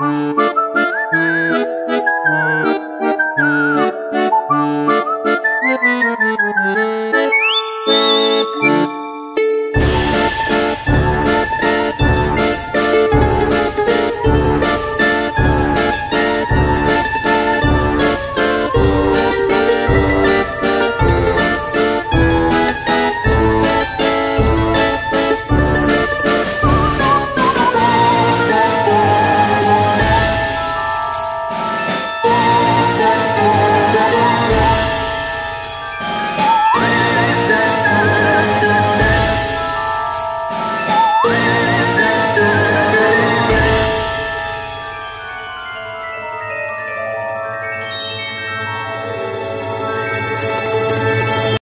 Música